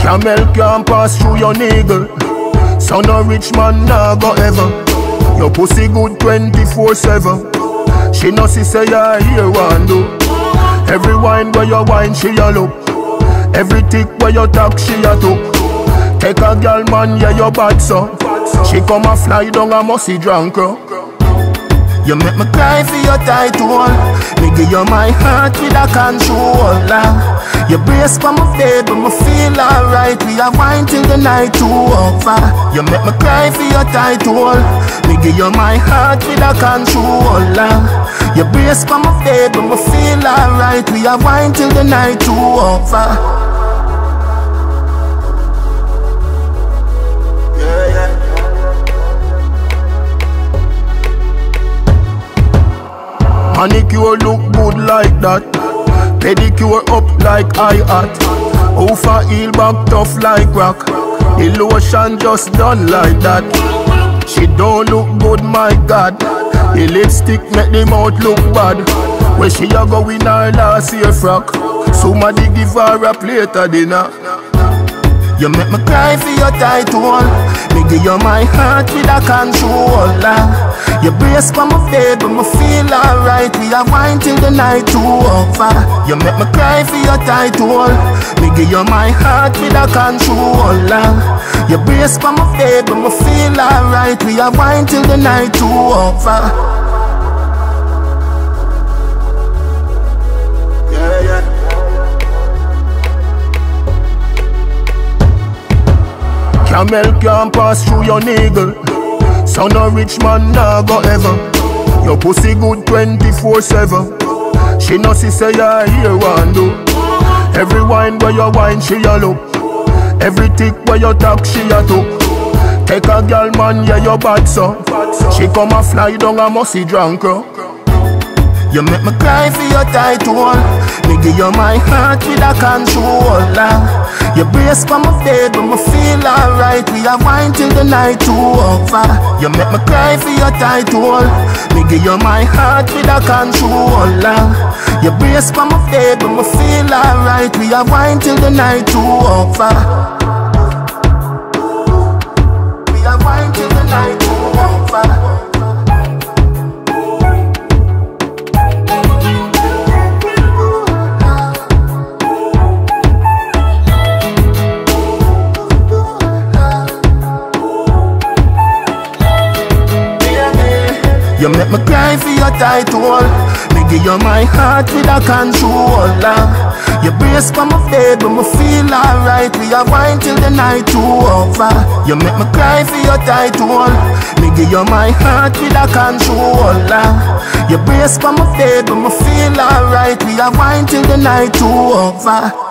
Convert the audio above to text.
Camel can't pass through your niggle. Son of rich man nah go ever. Your pussy good 24-7. She no see say ya hear one do. Every wine where you wine she a look. Every tick where you talk she a took. Take a girl man yeah you bad so. She come a fly down a musty drunk. Uh. You make me cry for your tight hole. Me give you my heart with a controller. You brace for my bed but me feel alright. We are wine till the night too over. You make me cry for your tight hole. Me give you my heart with a controller. You brace for my bed but me feel alright. We are wine till the night too over Manicure look good like that. Pedicure up like I hat. Over heel back tough like rock. The lotion just done like that. She don't look good, my God. The lipstick make the mouth look bad. Where she a go in her last year frock. Somebody give her a plate of dinner. You make me cry for your tight hole. Me give you my heart with a controller. You brace for my but me feel alright. We are wine till the night too over. You make me cry for your tight hole. Me give you my heart with a controller. You brace for my but me feel alright. We are wine till the night too over Camel can't pass through your niggle. Son of rich man nah go ever. Your pussy good 24-7. She no see say ya hear one do. Every wine where you wine she a look. Every tick where you talk she a took. Take a girl man yeah you bad so. She come a fly down a musty drunk. You make me cry for your tight hole Me give you my heart with a controller. You brace for my bed but me feel alright. We are wine till the night too over. You make me cry for your tight hole Me give you my heart with a controller. You brace for my bed but me feel alright. We are wine till the night too over You make me cry for your tight hole. Me give you my heart with a controller. You brace for my bed but me feel alright. We are wine till the night too over. You make me cry for your tight hole. Me give you my heart with a controller. You brace for my bed but me feel alright. We are wine till the night too over